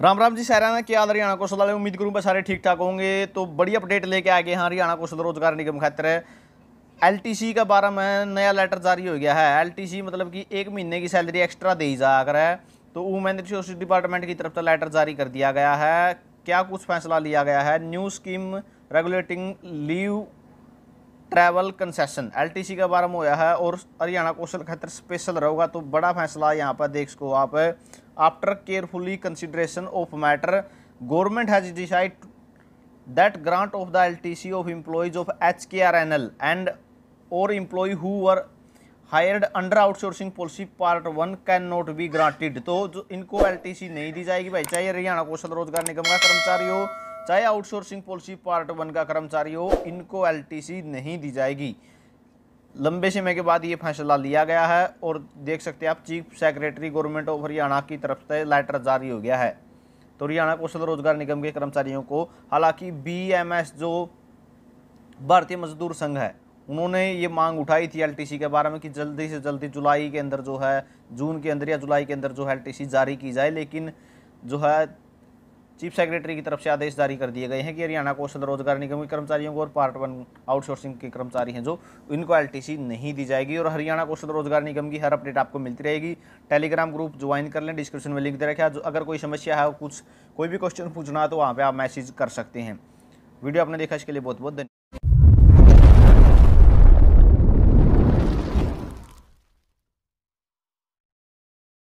राम राम जी सारा क्या हाल हरियाणा कौशल वाले, उम्मीद करूँगा सारे ठीक ठाक होंगे। तो बड़ी अपडेट लेके आ गए हैं हरियाणा कौशल रोज़गार निगम खातर। एल का बारे में नया लेटर जारी हो गया है। एलटीसी मतलब कि एक महीने की सैलरी एक्स्ट्रा दी जा कर है। तो वुमेन रिसोर्स डिपार्टमेंट की तरफ़ से लेटर जारी कर दिया गया है। क्या कुछ फैसला लिया गया है? New scheme regulating leave travel concession, LTC का बारह में होया है और हरियाणा कौशल खातर स्पेशल रहेगा तो बड़ा फैसला यहाँ पर देख सको आप। After carefully consideration of matter, government has decide that grant of the LTC of employees of and or employee who were hired under outsourcing policy part one can not be granted. तो जो इनको LTC नहीं दी जाएगी भाई, चाहे हरियाणा कौशल रोज़गार निगम का कर्मचारी हो चाहे आउटसोर्सिंग पॉलिसी पार्ट वन का कर्मचारी हो, इनको एलटीसी नहीं दी जाएगी। लंबे समय के बाद ये फैसला लिया गया है और देख सकते हैं आप, chief secretary government of Haryana की तरफ़ से लेटर जारी हो गया है। तो हरियाणा कौशल रोज़गार निगम के कर्मचारियों को, हालाँकि बीएमएस जो भारतीय मजदूर संघ है, उन्होंने ये मांग उठाई थी एलटीसी के बारे में कि जल्दी से जल्दी जुलाई के अंदर जो है, जून के अंदर या जुलाई के अंदर जो है एलटीसी जारी की जाए, लेकिन जो है चीफ सेक्रेटरी की तरफ़ से आदेश जारी कर दिए गए हैं कि हरियाणा कौशल रोज़गार निगम के कर्मचारियों को और पार्ट वन आउटसोर्सिंग के कर्मचारी हैं जो इनको एलटीसी नहीं दी जाएगी और हरियाणा कौशल रोज़गार निगम की हर अपडेट आपको मिलती रहेगी। टेलीग्राम ग्रुप ज्वाइन कर लें, डिस्क्रिप्शन में लिंक दे रखा अगर कोई समस्या है, कुछ, कोई भी क्वेश्चन पूछना है तो वहाँ पर आप मैसेज कर सकते हैं। वीडियो आपने देखा, इसके लिए बहुत बहुत धन्यवाद।